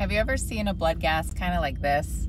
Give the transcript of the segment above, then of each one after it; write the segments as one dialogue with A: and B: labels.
A: Have you ever seen a blood gas kind of like this?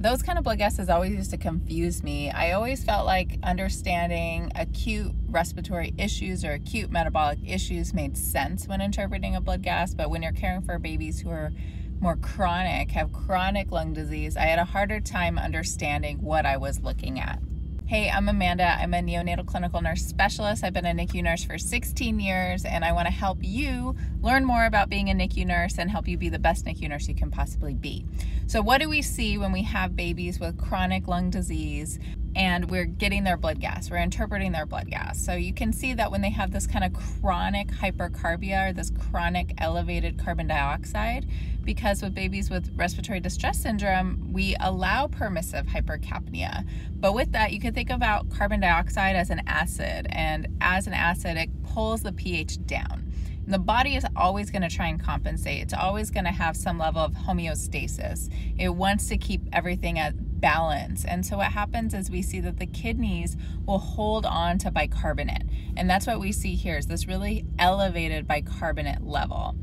A: Those kind of blood gases always used to confuse me. I always felt like understanding acute respiratory issues or acute metabolic issues made sense when interpreting a blood gas, but when you're caring for babies who are more chronic, have chronic lung disease, I had a harder time understanding what I was looking at. Hey, I'm Amanda. I'm a neonatal clinical nurse specialist. I've been a NICU nurse for 16 years, and I want to help you learn more about being a NICU nurse and help you be the best NICU nurse you can possibly be. So, what do we see when we have babies with chronic lung disease and we're getting their blood gas? We're interpreting their blood gas. So, you can see that when they have this kind of chronic hypercarbia or this chronic elevated carbon dioxide, because with babies with respiratory distress syndrome, we allow permissive hypercapnia. But with that, you can think about carbon dioxide as an acid, and as an acid, it pulls the pH down. The body is always going to try and compensate. It's always going to have some level of homeostasis. It wants to keep everything at balance. And so what happens is we see that the kidneys will hold on to bicarbonate. And that's what we see here is this really elevated bicarbonate level.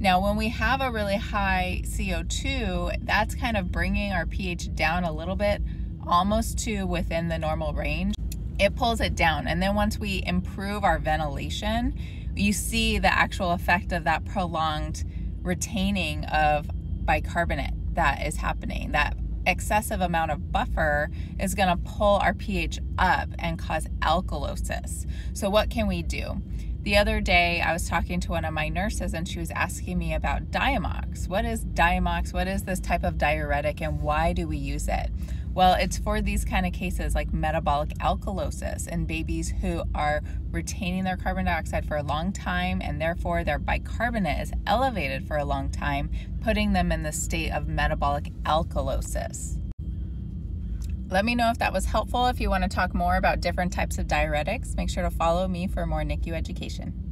A: Now, when we have a really high CO2, that's kind of bringing our pH down a little bit, almost to within the normal range. It pulls it down. And then once we improve our ventilation, you see the actual effect of that prolonged retaining of bicarbonate that is happening. That excessive amount of buffer is going to pull our pH up and cause alkalosis. So, what can we do? The other day, I was talking to one of my nurses and she was asking me about Diamox. What is Diamox? What is this type of diuretic and why do we use it? Well, it's for these kind of cases like metabolic alkalosis and babies who are retaining their carbon dioxide for a long time and therefore their bicarbonate is elevated for a long time, putting them in the state of metabolic alkalosis. Let me know if that was helpful. If you want to talk more about different types of diuretics, make sure to follow me for more NICU education.